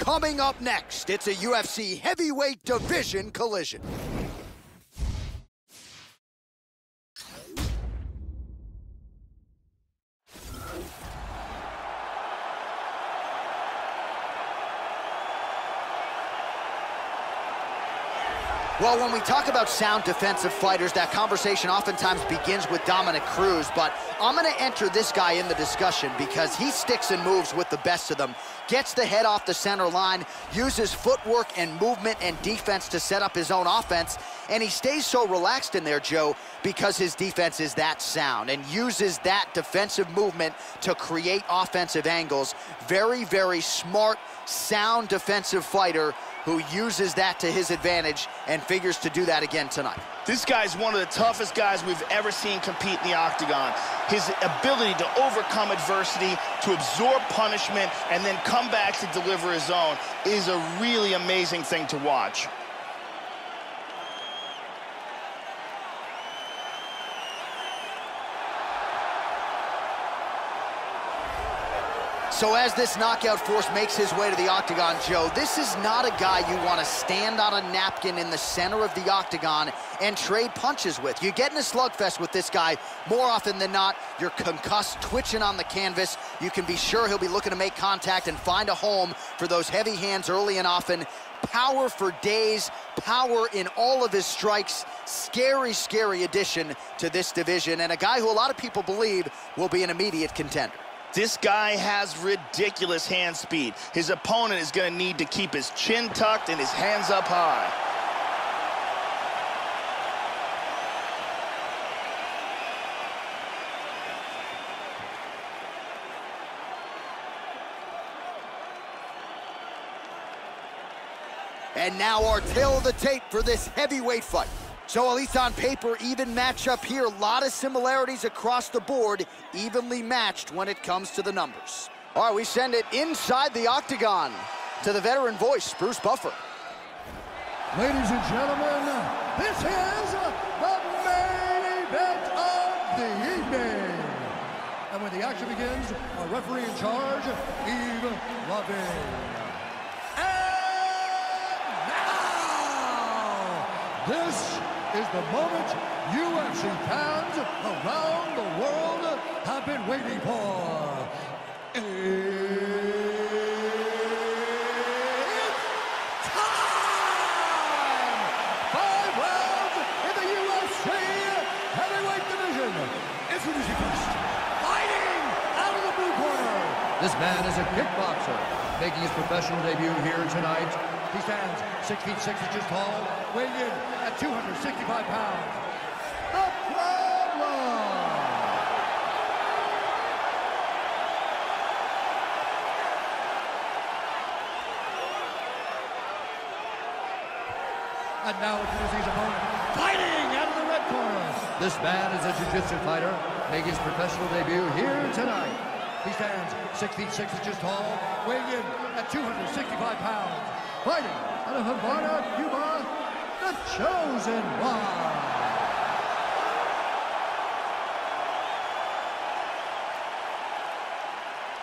Coming up next, it's a UFC heavyweight division collision. Well, when we talk about sound defensive fighters, that conversation oftentimes begins with Dominick Cruz, but I'm going to enter this guy in the discussion because he sticks and moves with the best of them, gets the head off the center line, uses footwork and movement and defense to set up his own offense, and he stays so relaxed in there, Joe, because his defense is that sound and uses that defensive movement to create offensive angles. Very, very smart, sound defensive fighter who uses that to his advantage and figures to do that again tonight. This guy's one of the toughest guys we've ever seen compete in the octagon. His ability to overcome adversity, to absorb punishment, and then come back to deliver his own is a really amazing thing to watch. So as this knockout force makes his way to the octagon, Joe, this is not a guy you want to stand on a napkin in the center of the octagon and trade punches with. You get in a slugfest with this guy, more often than not, you're concussed, twitching on the canvas. You can be sure he'll be looking to make contact and find a home for those heavy hands early and often. Power for days, power in all of his strikes. Scary, scary addition to this division, and a guy who a lot of people believe will be an immediate contender. This guy has ridiculous hand speed. His opponent is going to need to keep his chin tucked and his hands up high. And now our tale of the tape for this heavyweight fight. So at least on paper, even matchup here. A lot of similarities across the board, evenly matched when it comes to the numbers. All right, we send it inside the octagon to the veteran voice, Bruce Buffer. Ladies and gentlemen, this is the main event of the evening. And when the action begins, our referee in charge, Yves Lavigne. And now, this is the moment UFC fans around the world have been waiting for. It's time! Five rounds in the UFC heavyweight division. Introducing first, fighting out of the blue corner. This man is a kickboxer, making his professional debut here tonight. He stands six feet six inches tall, weighing in at 265 pounds. The problem! And now introducing his opponent, fighting out of the red corner. This man is a jiu-jitsu fighter, making his professional debut here tonight. He stands six feet six inches tall, weighing in at 265 pounds. Fighting out of Havana, Cuba, Chosen One.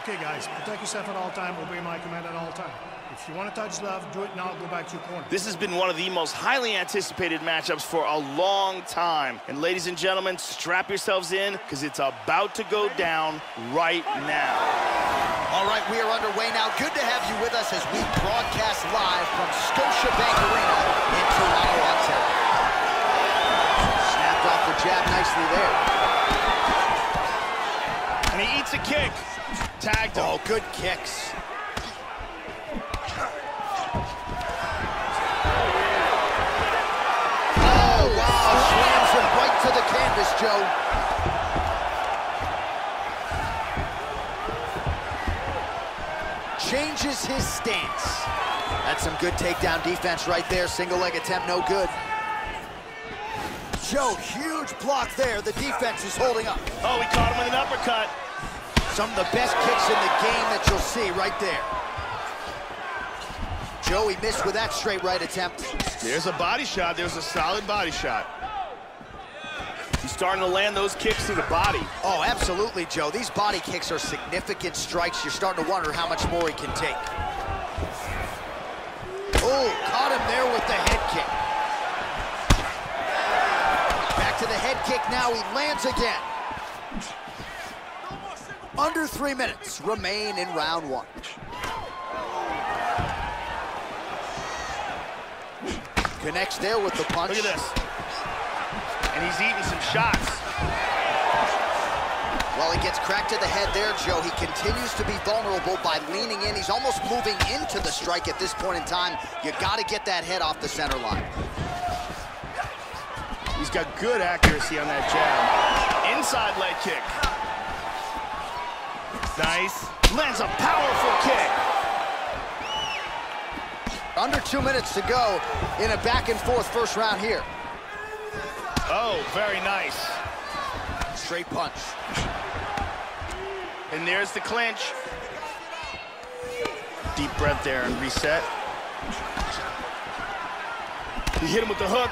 Okay, guys, protect yourself at all time, obey my command at all time. If you want to touch love, do it now, go back to your corner. This has been one of the most highly anticipated matchups for a long time. And ladies and gentlemen, strap yourselves in because it's about to go down right now. All right, we are underway now. Good to have you with us as we broadcast live from Scotiabank Arena in Toronto, Ontario. Snapped off the jab nicely there. And he eats a kick. Tagged him. Oh, good kicks. Oh, wow, slams him right to the canvas, Joe. Changes his stance. That's some good takedown defense right there. Single leg attempt, no good. Joe, huge block there. The defense is holding up. Oh, he caught him with an uppercut. Some of the best kicks in the game that you'll see right there. Joey missed with that straight right attempt. There's a body shot. There's a solid body shot. He's starting to land those kicks to the body. Oh, absolutely, Joe. These body kicks are significant strikes. You're starting to wonder how much more he can take. Oh, caught him there with the head kick. Back to the head kick now. He lands again. Under three minutes remain in round one. Connects there with the punch. Look at this. And he's eating some shots. Well, he gets cracked to the head there, Joe, he continues to be vulnerable by leaning in. He's almost moving into the strike at this point in time. You got to get that head off the center line. He's got good accuracy on that jab. Inside leg kick. Nice. Lands a powerful kick. Under two minutes to go in a back and forth first round here. Oh, very nice. Straight punch. And there's the clinch. Deep breath there and reset. He hit him with the hook.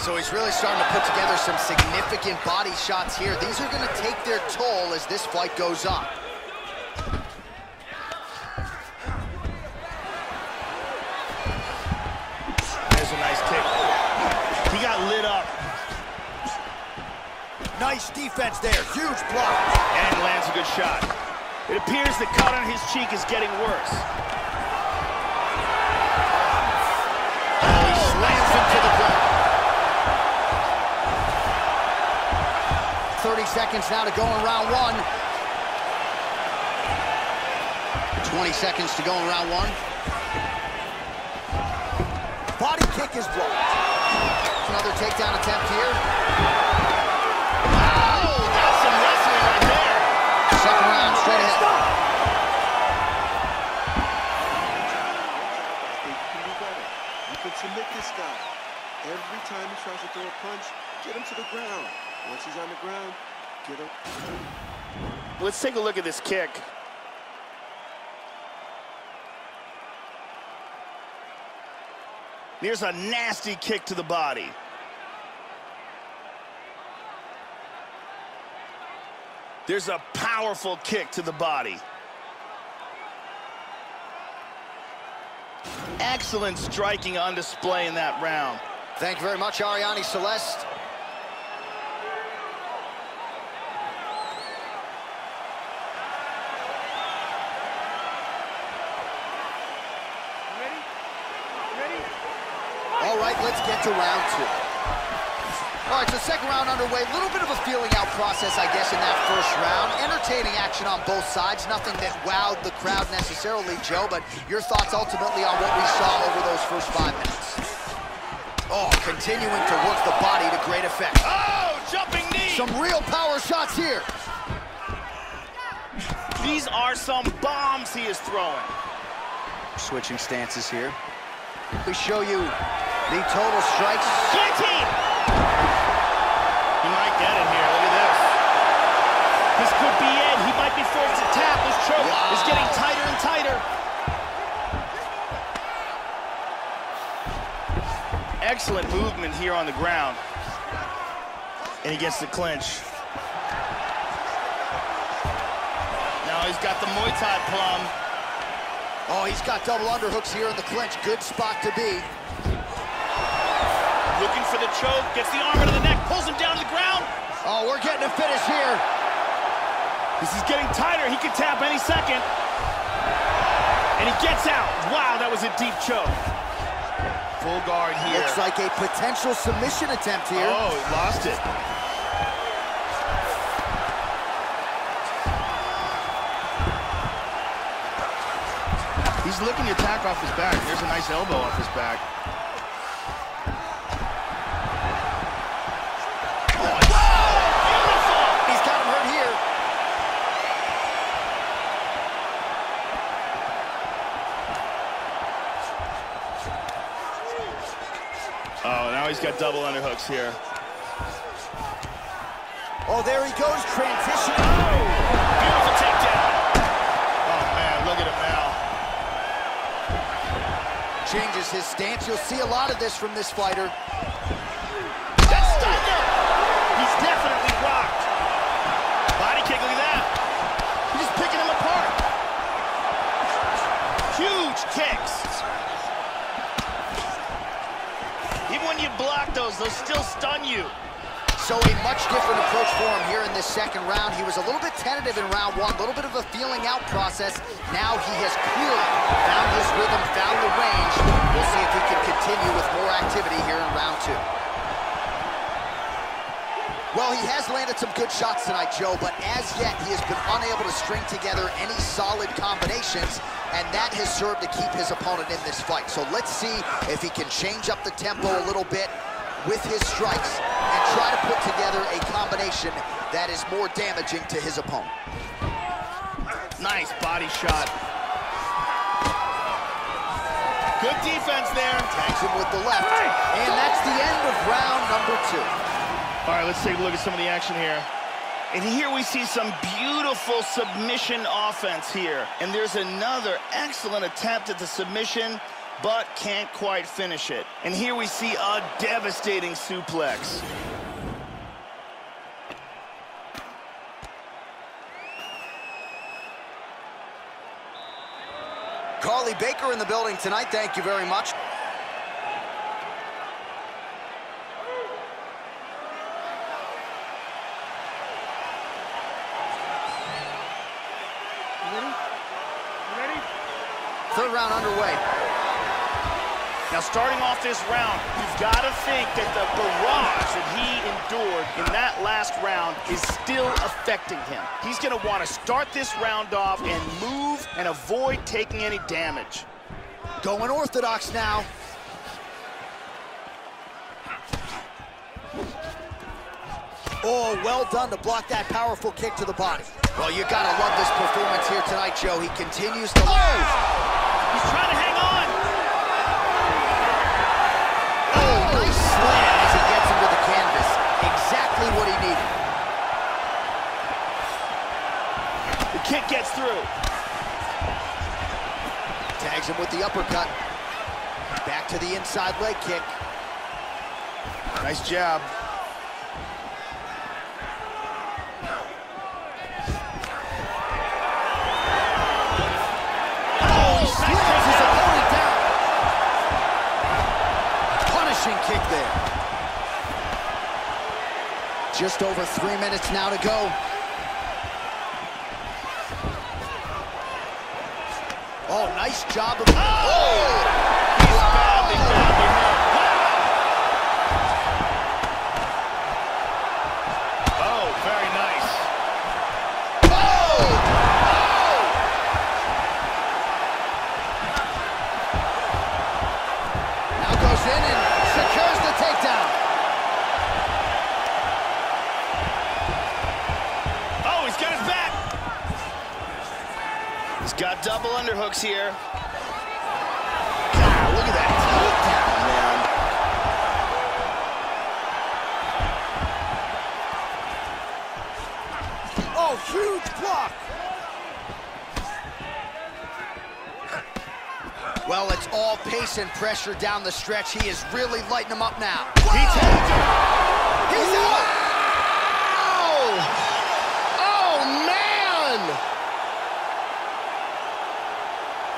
So he's really starting to put together some significant body shots here. These are going to take their toll as this fight goes on. Nice defense there. Huge block. and lands a good shot. It appears the cut on his cheek is getting worse. Oh, he slams him to the ground. 30 seconds now to go in round one. 20 seconds to go in round one. Body kick is blocked. Another takedown attempt here. Time he tries to throw a punch, get him to the ground. Once he's on the ground, get him. Let's take a look at this kick. There's a nasty kick to the body. There's a powerful kick to the body. Excellent striking on display in that round. Thank you very much, Arianny Celeste. All right, let's get to round two. All right, so second round underway. A little bit of a feeling out process, I guess, in that first round. Entertaining action on both sides. Nothing that wowed the crowd necessarily, Joe, but your thoughts ultimately on what we saw over those first five minutes. Oh, continuing to work the body to great effect. Oh, jumping knee! Some real power shots here. These are some bombs he is throwing. Switching stances here. We show you the total strikes. Guillotine! He might get it here. Look at this. This could be it. He might be forced to tap. This choke Wow. is getting tighter and tighter. Excellent movement here on the ground. And he gets the clinch. Now he's got the Muay Thai plum. Oh, he's got double underhooks here in the clinch. Good spot to be. Looking for the choke. Gets the arm into the neck. Pulls him down to the ground. Oh, we're getting a finish here. This is getting tighter. He could tap any second. And he gets out. Wow, that was a deep choke. Full guard here. Looks like a potential submission attempt here. Oh, he lost it. He's looking to attack off his back. There's a nice elbow off his back. Oh, now he's got double underhooks here. Oh, there he goes, transition. Oh, beautiful takedown. Oh, man, look at him now. Changes his stance. You'll see a lot of this from this fighter. Those still stun you. So a much different approach for him here in this second round. He was a little bit tentative in round one, a little bit of a feeling out process. Now he has clearly found his rhythm, found the range. We'll see if he can continue with more activity here in round two. Well, he has landed some good shots tonight, Joe, but as yet he has been unable to string together any solid combinations, and that has served to keep his opponent in this fight. So let's see if he can change up the tempo a little bit, with his strikes and try to put together a combination that is more damaging to his opponent. Nice body shot. Good defense there. Tags him with the left. And that's the end of round number two. All right, let's take a look at some of the action here. And here we see some beautiful submission offense here. And there's another excellent attempt at the submission but can't quite finish it. And here we see a devastating suplex. Carly Baker in the building tonight. Thank you very much. Ready? ready? Third round underway. Now, starting off this round, you've got to think that the barrage that he endured in that last round is still affecting him. He's going to want to start this round off and move and avoid taking any damage. Going orthodox now. Oh, well done to block that powerful kick to the body. Well, you gotta love this performance here tonight, Joe. He continues to... Oh! He's trying to kick gets through. Tags him with the uppercut. Back to the inside leg kick. Nice job. Oh, he slams his opponent down. Punishing kick there. Just over three minutes now to go. Nice job of... Oh! He's all pace and pressure down the stretch. He is really lighting them up now. Whoa! He him. He's out. Oh! Oh,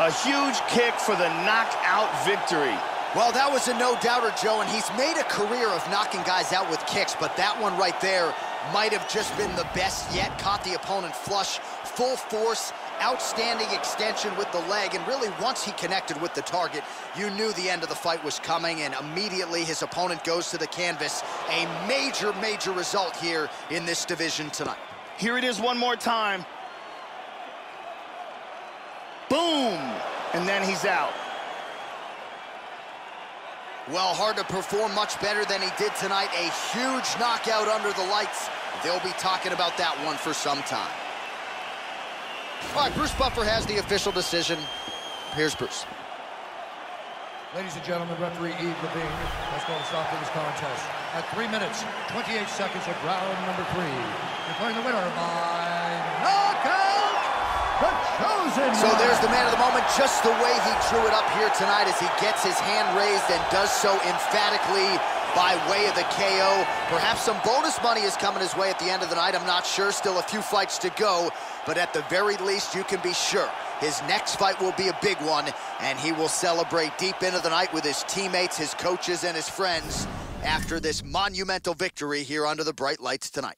a huge kick for the knockout victory. Well, that was a no-doubter, Joe, and he's made a career of knocking guys out with kicks, but that one right there might have just been the best yet. Caught the opponent flush, full force, outstanding extension with the leg, and really once he connected with the target, you knew the end of the fight was coming, and immediately his opponent goes to the canvas. A major, major result here in this division tonight. Here it is one more time. Boom! And then he's out. Well, hard to perform much better than he did tonight. A huge knockout under the lights. They'll be talking about that one for some time. All right, Bruce Buffer has the official decision. Here's Bruce. Ladies and gentlemen, referee Yves Lavigne has called a stop to this contest at 3 minutes, 28 seconds of round number three. Declaring the winner by knockout! the Chosen So there's the man of the moment, just the way he drew it up here tonight as he gets his hand raised and does so emphatically by way of the KO. Perhaps some bonus money is coming his way at the end of the night. I'm not sure. Still a few fights to go. But at the very least, you can be sure his next fight will be a big one, and he will celebrate deep into the night with his teammates, his coaches, and his friends after this monumental victory here under the bright lights tonight.